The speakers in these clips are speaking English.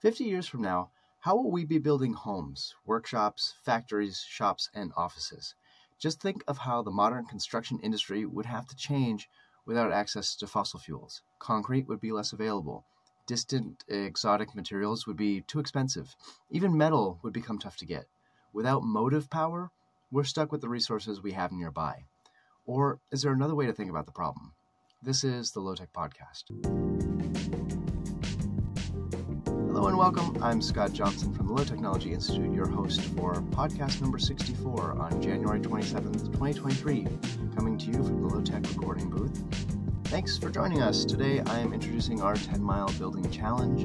50 years from now, how will we be building homes, workshops, factories, shops, and offices? Just think of how the modern construction industry would have to change without access to fossil fuels. Concrete would be less available. Distant exotic materials would be too expensive. Even metal would become tough to get. Without motive power, we're stuck with the resources we have nearby. Or is there another way to think about the problem? This is the Low Tech Podcast. Hello and welcome. I'm Scott Johnson from the Low Technology Institute, your host for podcast number 64 on January 27th, 2023, coming to you from the Low Tech recording booth. Thanks for joining us. Today I am introducing our 10 mile building challenge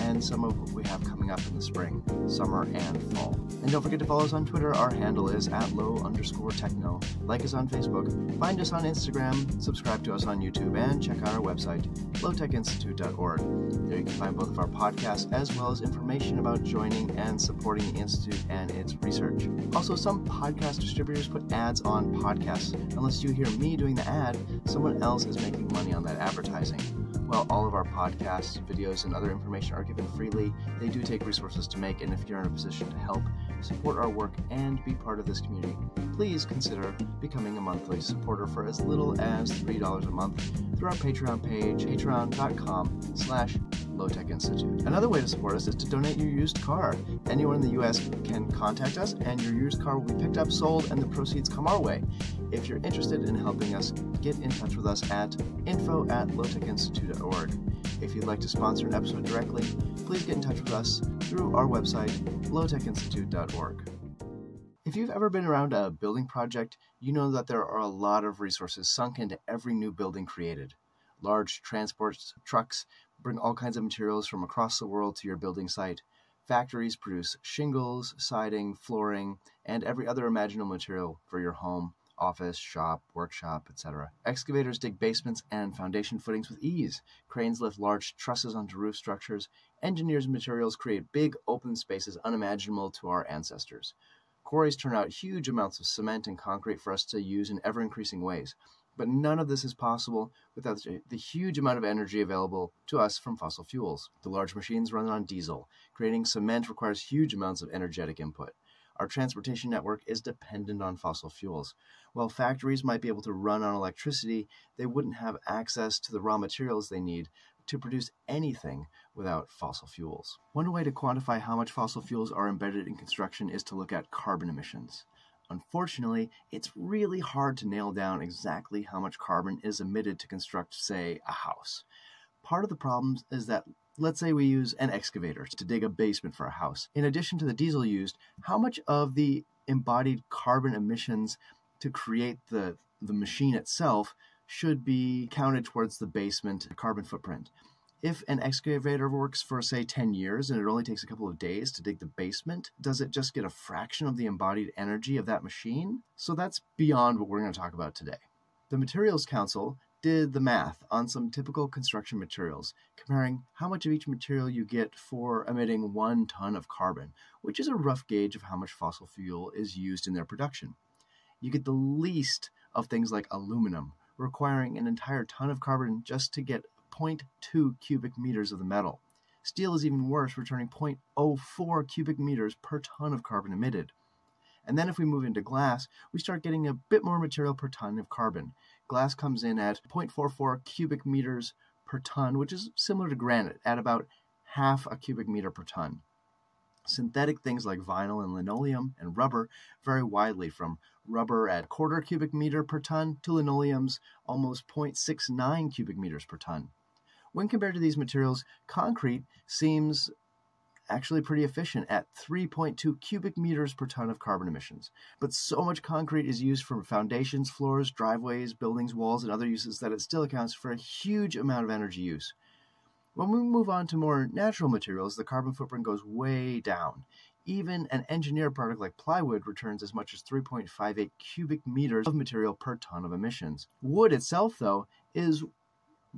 and some of what we have coming up in the spring, summer, and fall. And don't forget to follow us on Twitter. Our handle is at low underscore techno. Like us on Facebook, find us on Instagram, subscribe to us on YouTube, and check out our website, lowtechinstitute.org. There you can find both of our podcasts as well as information about joining and supporting the Institute and its research. Also, some podcast distributors put ads on podcasts. Unless you hear me doing the ad, someone else is making money on that advertising. While all of our podcasts, videos, and other information are given freely, they do take resources to make, and if you're in a position to help support our work and be part of this community, please consider becoming a monthly supporter for as little as $3 a month through our Patreon page, patreon.com slash Low Tech Institute. Another way to support us is to donate your used car. Anyone in the U.S. can contact us, and your used car will be picked up, sold, and the proceeds come our way. If you're interested in helping us, get in touch with us at info at lowtechinstitute.org. If you'd like to sponsor an episode directly, please get in touch with us through our website, lowtechinstitute.org. If you've ever been around a building project, you know that there are a lot of resources sunk into every new building created. Large transport trucks bring all kinds of materials from across the world to your building site. Factories produce shingles, siding, flooring, and every other imaginable material for your home, office, shop, workshop, etc. Excavators dig basements and foundation footings with ease. Cranes lift large trusses onto roof structures. Engineers materials create big open spaces unimaginable to our ancestors. Quarries turn out huge amounts of cement and concrete for us to use in ever increasing ways. But none of this is possible without the huge amount of energy available to us from fossil fuels. The large machines run on diesel. Creating cement requires huge amounts of energetic input. Our transportation network is dependent on fossil fuels. While factories might be able to run on electricity, they wouldn't have access to the raw materials they need to produce anything without fossil fuels. One way to quantify how much fossil fuels are embedded in construction is to look at carbon emissions. Unfortunately, it's really hard to nail down exactly how much carbon is emitted to construct, say, a house. Part of the problem is that let's say we use an excavator to dig a basement for a house. In addition to the diesel used, how much of the embodied carbon emissions to create the, the machine itself should be counted towards the basement carbon footprint? If an excavator works for, say, 10 years and it only takes a couple of days to dig the basement, does it just get a fraction of the embodied energy of that machine? So that's beyond what we're going to talk about today. The Materials Council did the math on some typical construction materials, comparing how much of each material you get for emitting one ton of carbon, which is a rough gauge of how much fossil fuel is used in their production. You get the least of things like aluminum, requiring an entire ton of carbon just to get 0.2 cubic meters of the metal. Steel is even worse, returning 0.04 cubic meters per ton of carbon emitted. And then if we move into glass, we start getting a bit more material per ton of carbon. Glass comes in at 0.44 cubic meters per ton, which is similar to granite at about half a cubic meter per ton. Synthetic things like vinyl and linoleum and rubber vary widely from rubber at quarter cubic meter per ton to linoleum's almost 0.69 cubic meters per ton. When compared to these materials, concrete seems actually pretty efficient at 3.2 cubic meters per ton of carbon emissions. But so much concrete is used for foundations, floors, driveways, buildings, walls, and other uses that it still accounts for a huge amount of energy use. When we move on to more natural materials, the carbon footprint goes way down. Even an engineered product like plywood returns as much as 3.58 cubic meters of material per ton of emissions. Wood itself, though, is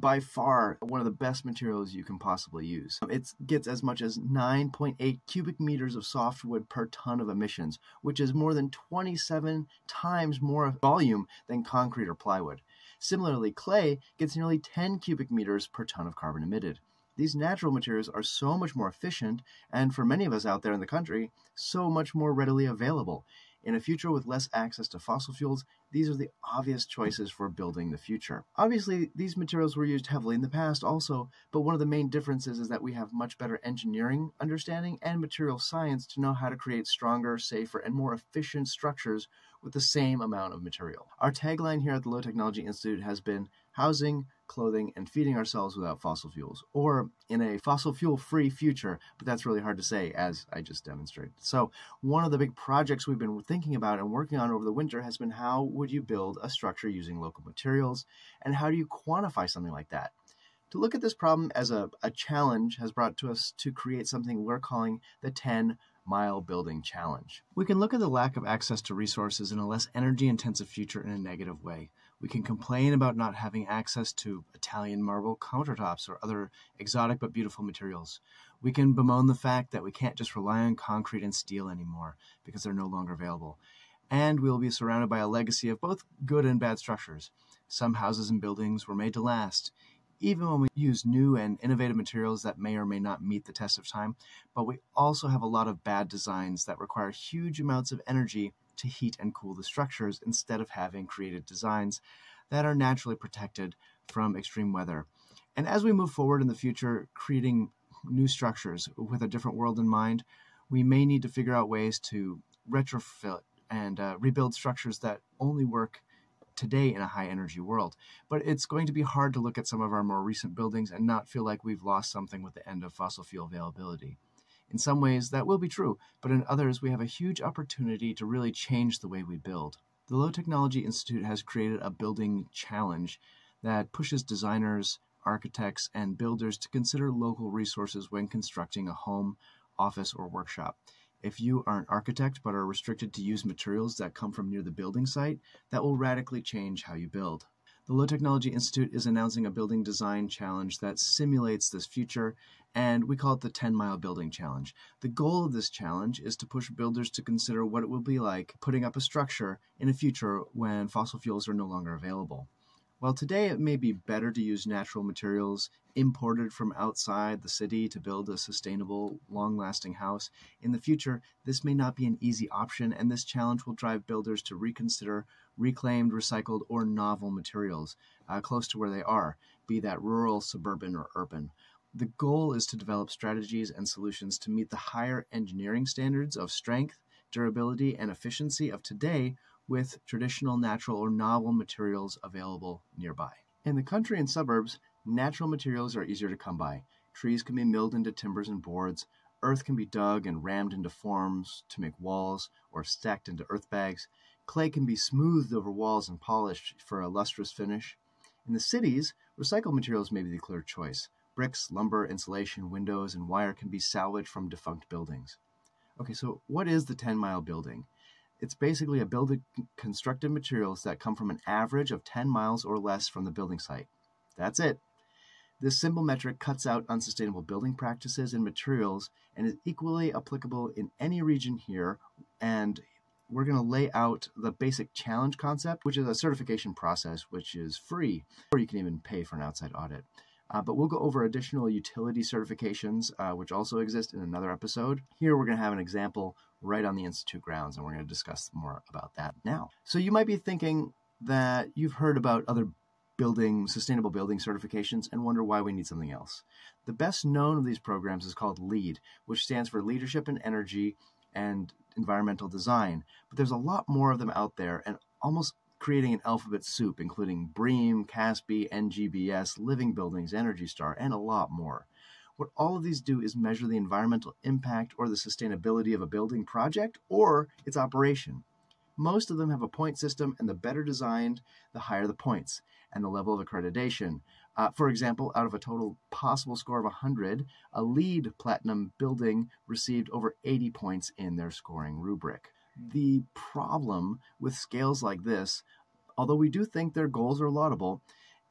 by far one of the best materials you can possibly use. It gets as much as 9.8 cubic meters of softwood per ton of emissions, which is more than 27 times more volume than concrete or plywood. Similarly, clay gets nearly 10 cubic meters per ton of carbon emitted. these natural materials are so much more efficient and, for many of us out there in the country, so much more readily available. In a future with less access to fossil fuels, these are the obvious choices for building the future. Obviously, these materials were used heavily in the past also, but one of the main differences is that we have much better engineering understanding and material science to know how to create stronger, safer, and more efficient structures with the same amount of material. Our tagline here at the Low Technology Institute has been housing, clothing, and feeding ourselves without fossil fuels, or in a fossil fuel free future, but that's really hard to say, as I just demonstrated. So, one of the big projects we've been thinking about and working on over the winter has been how would you build a structure using local materials, and how do you quantify something like that? To look at this problem as a, a challenge has brought to us to create something we're calling the 10 mile building challenge. We can look at the lack of access to resources in a less energy intensive future in a negative way. We can complain about not having access to Italian marble countertops or other exotic but beautiful materials. We can bemoan the fact that we can't just rely on concrete and steel anymore because they're no longer available. And we will be surrounded by a legacy of both good and bad structures. Some houses and buildings were made to last, even when we use new and innovative materials that may or may not meet the test of time, but we also have a lot of bad designs that require huge amounts of energy to heat and cool the structures instead of having created designs that are naturally protected from extreme weather. And as we move forward in the future, creating new structures with a different world in mind, we may need to figure out ways to retrofit and uh, rebuild structures that only work today in a high energy world. But it's going to be hard to look at some of our more recent buildings and not feel like we've lost something with the end of fossil fuel availability. In some ways, that will be true, but in others, we have a huge opportunity to really change the way we build. The Low Technology Institute has created a building challenge that pushes designers, architects, and builders to consider local resources when constructing a home, office, or workshop. If you are an architect but are restricted to use materials that come from near the building site, that will radically change how you build. The Low Technology Institute is announcing a building design challenge that simulates this future, and we call it the 10 Mile Building Challenge. The goal of this challenge is to push builders to consider what it will be like putting up a structure in a future when fossil fuels are no longer available. While today it may be better to use natural materials imported from outside the city to build a sustainable, long lasting house, in the future this may not be an easy option, and this challenge will drive builders to reconsider reclaimed, recycled, or novel materials uh, close to where they are, be that rural, suburban, or urban. The goal is to develop strategies and solutions to meet the higher engineering standards of strength, durability, and efficiency of today with traditional, natural, or novel materials available nearby. In the country and suburbs, natural materials are easier to come by. Trees can be milled into timbers and boards, earth can be dug and rammed into forms to make walls or stacked into earth bags, clay can be smoothed over walls and polished for a lustrous finish. In the cities, recycled materials may be the clear choice. Bricks, lumber, insulation, windows, and wire can be salvaged from defunct buildings. Okay, so what is the 10 mile building? It's basically a building constructed materials that come from an average of 10 miles or less from the building site. That's it. This simple metric cuts out unsustainable building practices and materials and is equally applicable in any region here. And we're going to lay out the basic challenge concept, which is a certification process which is free, or you can even pay for an outside audit. Uh, but we'll go over additional utility certifications, uh, which also exist in another episode. Here, we're going to have an example right on the Institute grounds, and we're going to discuss more about that now. So, you might be thinking that you've heard about other building sustainable building certifications and wonder why we need something else. The best known of these programs is called LEED, which stands for Leadership in Energy and Environmental Design. But there's a lot more of them out there, and almost creating an alphabet soup, including BREEAM, CASBEE, NGBS, Living Buildings, Energy Star, and a lot more. What all of these do is measure the environmental impact or the sustainability of a building project or its operation. Most of them have a point system, and the better designed, the higher the points and the level of accreditation. Uh, for example, out of a total possible score of 100, a LEED platinum building received over 80 points in their scoring rubric. The problem with scales like this, although we do think their goals are laudable,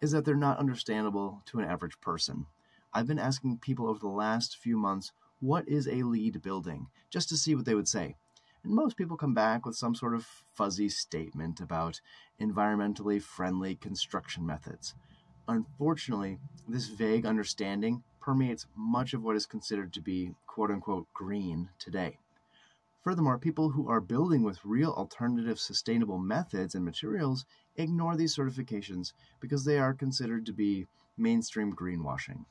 is that they're not understandable to an average person. I've been asking people over the last few months, what is a LEED building? Just to see what they would say. And most people come back with some sort of fuzzy statement about environmentally friendly construction methods. Unfortunately, this vague understanding permeates much of what is considered to be quote unquote green today. Furthermore, people who are building with real alternative sustainable methods and materials ignore these certifications because they are considered to be mainstream greenwashing.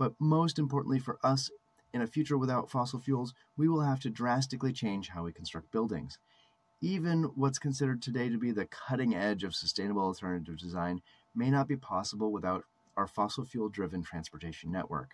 But most importantly for us, in a future without fossil fuels, we will have to drastically change how we construct buildings. Even what's considered today to be the cutting edge of sustainable alternative design may not be possible without our fossil fuel driven transportation network.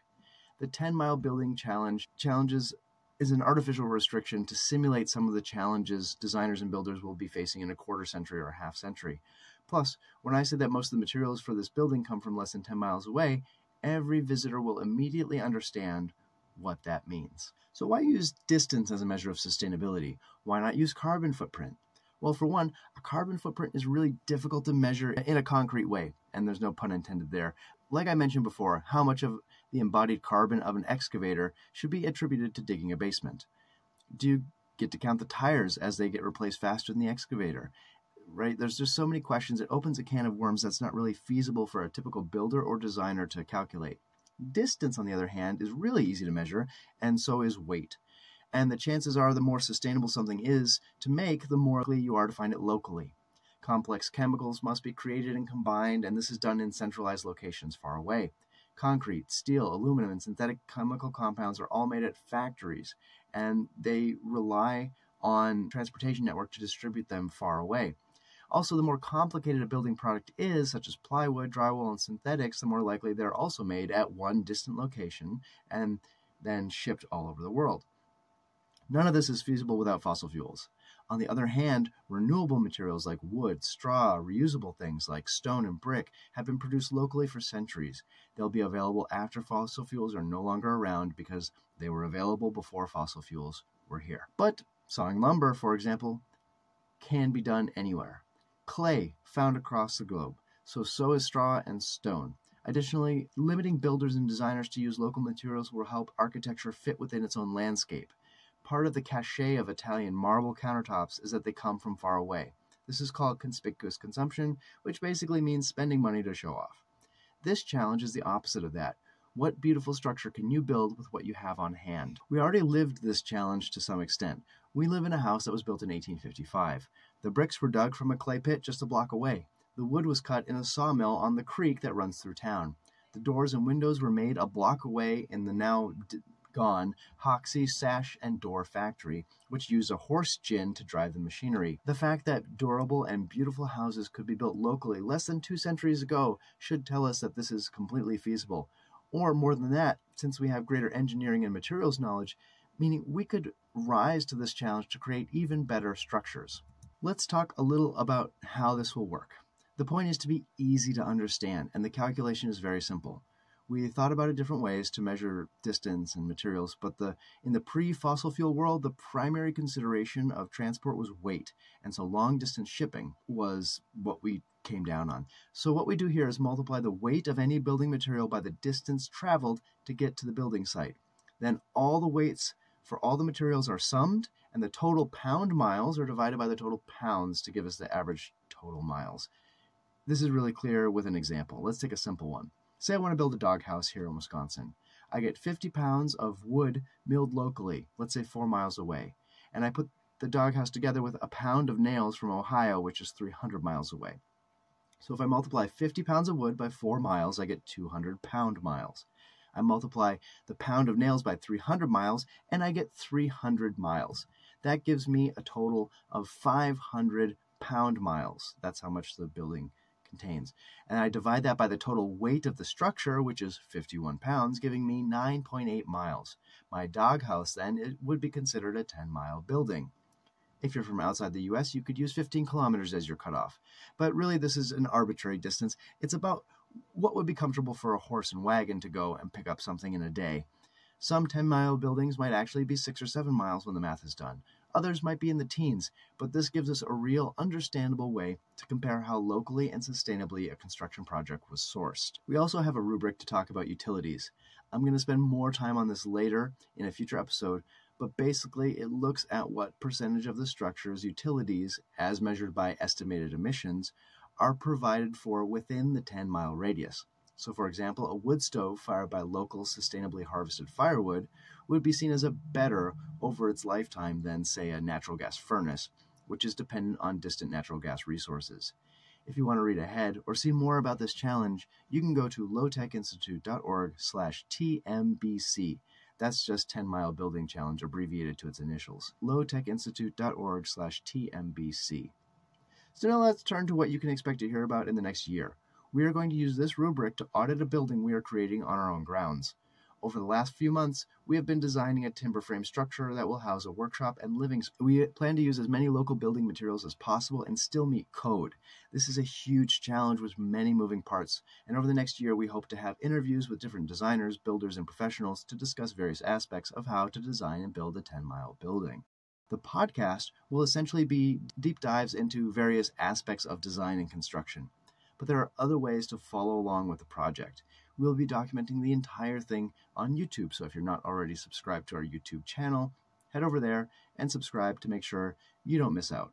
The 10 mile building challenge challenges is an artificial restriction to simulate some of the challenges designers and builders will be facing in a quarter century or a half century. Plus, when I said that most of the materials for this building come from less than 10 miles away, every visitor will immediately understand what that means. So, why use distance as a measure of sustainability? Why not use carbon footprint? Well, for one, a carbon footprint is really difficult to measure in a concrete way, and there's no pun intended there. Like I mentioned before, how much of the embodied carbon of an excavator should be attributed to digging a basement? Do you get to count the tires as they get replaced faster than the excavator? Right? There's just so many questions. It opens a can of worms that's not really feasible for a typical builder or designer to calculate. Distance, on the other hand, is really easy to measure, and so is weight. And the chances are the more sustainable something is to make, the more likely you are to find it locally. Complex chemicals must be created and combined, and this is done in centralized locations far away. Concrete, steel, aluminum, and synthetic chemical compounds are all made at factories, and they rely on transportation network to distribute them far away. Also, the more complicated a building product is, such as plywood, drywall, and synthetics, the more likely they're also made at one distant location and then shipped all over the world. None of this is feasible without fossil fuels. On the other hand, renewable materials like wood, straw, reusable things like stone and brick have been produced locally for centuries. They'll be available after fossil fuels are no longer around because they were available before fossil fuels were here. But sawing lumber, for example, can be done anywhere. Clay found across the globe, so so is straw and stone. Additionally, limiting builders and designers to use local materials will help architecture fit within its own landscape. Part of the cachet of Italian marble countertops is that they come from far away. This is called conspicuous consumption, which basically means spending money to show off. This challenge is the opposite of that. What beautiful structure can you build with what you have on hand? We already lived this challenge to some extent. We live in a house that was built in 1855. The bricks were dug from a clay pit just a block away. The wood was cut in a sawmill on the creek that runs through town. The doors and windows were made a block away in the now gone Hoxie Sash and Door Factory, which used a horse gin to drive the machinery. The fact that durable and beautiful houses could be built locally less than two centuries ago should tell us that this is completely feasible. Or more than that, since we have greater engineering and materials knowledge, meaning we could rise to this challenge to create even better structures. Let's talk a little about how this will work. The point is to be easy to understand, and the calculation is very simple we thought about it different ways to measure distance and materials, but the in the pre-fossil fuel world, the primary consideration of transport was weight, and so long distance shipping was what we came down on. So what we do here is multiply the weight of any building material by the distance traveled to get to the building site. Then all the weights for all the materials are summed, and the total pound miles are divided by the total pounds to give us the average total miles. This is really clear with an example. Let's take a simple one. Say I want to build a doghouse here in Wisconsin. I get 50 pounds of wood milled locally, let's say four miles away, and I put the doghouse together with a pound of nails from Ohio, which is 300 miles away. So if I multiply 50 pounds of wood by 4 miles, I get 200 pound miles. I multiply the pound of nails by 300 miles, and I get 300 miles. That gives me a total of 500 pound miles. That's how much the building contains. And I divide that by the total weight of the structure, which is 51 pounds, giving me 9.8 miles. My doghouse, then, it would be considered a 10 mile building. If you're from outside the US, you could use 15 kilometers as your cutoff. But really, this is an arbitrary distance. It's about what would be comfortable for a horse and wagon to go and pick up something in a day. Some 10 mile buildings might actually be 6 or 7 miles when the math is done. Others might be in the teens, but this gives us a real understandable way to compare how locally and sustainably a construction project was sourced. We also have a rubric to talk about utilities. I'm going to spend more time on this later in a future episode, but basically it looks at what percentage of the structure's utilities, as measured by estimated emissions, are provided for within the 10 mile radius. So, for example, a wood stove fired by local sustainably harvested firewood would be seen as a better over its lifetime than, say, a natural gas furnace, which is dependent on distant natural gas resources. If you want to read ahead or see more about this challenge, you can go to lowtechinstitute.org slash TMBC. That's just 10 Mile Building Challenge abbreviated to its initials. lowtechinstitute.org slash TMBC. So now let's turn to what you can expect to hear about in the next year. We are going to use this rubric to audit a building we are creating on our own grounds. Over the last few months, we have been designing a timber frame structure that will house a workshop and living space. We plan to use as many local building materials as possible and still meet code. This is a huge challenge with many moving parts, and over the next year, we hope to have interviews with different designers, builders, and professionals to discuss various aspects of how to design and build a 10 mile building. The podcast will essentially be deep dives into various aspects of design and construction. But there are other ways to follow along with the project we'll be documenting the entire thing on YouTube. So if you're not already subscribed to our YouTube channel, head over there and subscribe to make sure you don't miss out.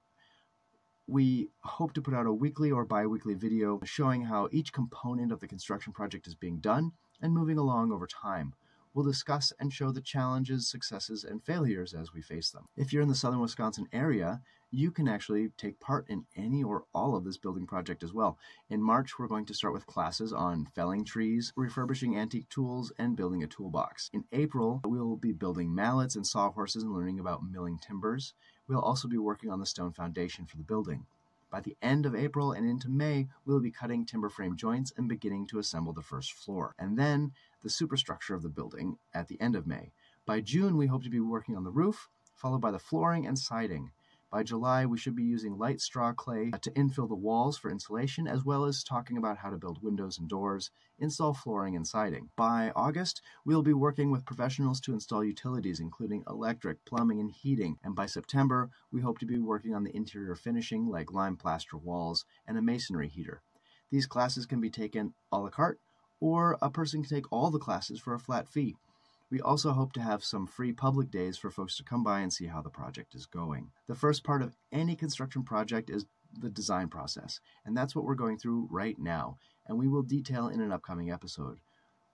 We hope to put out a weekly or bi weekly video showing how each component of the construction project is being done and moving along over time. We'll discuss and show the challenges, successes, and failures as we face them. If you're in the southern Wisconsin area, you can actually take part in any or all of this building project as well. In March, we're going to start with classes on felling trees, refurbishing antique tools, and building a toolbox. In April, we'll be building mallets and sawhorses and learning about milling timbers. We'll also be working on the stone foundation for the building. By the end of April and into May, we'll be cutting timber frame joints and beginning to assemble the first floor, and then the superstructure of the building at the end of May. By June, we hope to be working on the roof, followed by the flooring and siding. By July, we should be using light straw clay to infill the walls for insulation, as well as talking about how to build windows and doors, install flooring and siding. By August, we'll be working with professionals to install utilities, including electric, plumbing, and heating. And by September, we hope to be working on the interior finishing, like lime plaster walls and a masonry heater. These classes can be taken a la carte, or a person can take all the classes for a flat fee. We also hope to have some free public days for folks to come by and see how the project is going. The first part of any construction project is the design process, and that's what we're going through right now, and we will detail in an upcoming episode.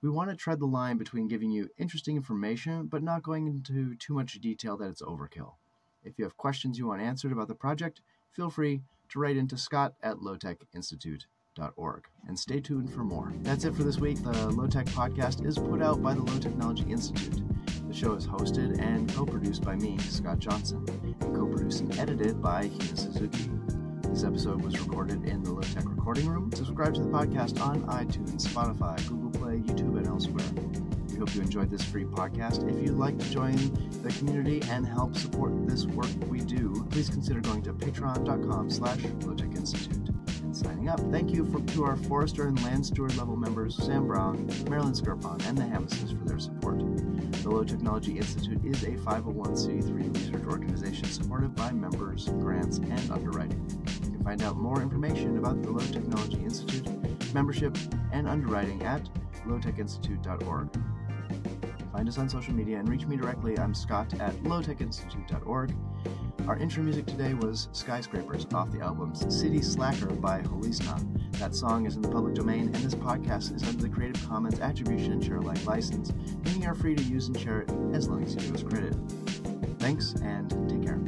We want to tread the line between giving you interesting information but not going into too much detail that it's overkill. If you have questions you want answered about the project, feel free to write into scott at lowtechinstitute.com and stay tuned for more. That's it for this week. The Low Tech Podcast is put out by the Low Technology Institute. The show is hosted and co produced by me, Scott Johnson, and co produced and edited by Hina Suzuki. This episode was recorded in the Low Tech Recording Room. Subscribe to the podcast on iTunes, Spotify, Google Play, YouTube, and elsewhere. We hope you enjoyed this free podcast. If you'd like to join the community and help support this work we do, please consider going to patreon.com slash lowtechinstitute signing up. Thank you for, to our Forester and Land Steward level members, Sam Brown, Marilyn Skirpon, and the Hamises for their support. The Low Technology Institute is a 501c3 research organization supported by members, grants, and underwriting. You can find out more information about the Low Technology Institute, membership, and underwriting at lowtechinstitute.org. Find us on social media and reach me directly. I'm Scott at lowtechinstitute.org. Our intro music today was Skyscrapers off the album City Slacker by Holizna. That song is in the public domain, and this podcast is under the Creative Commons Attribution and Share Alike license, meaning you are free to use and share it as long as you give us credit. Thanks, and take care.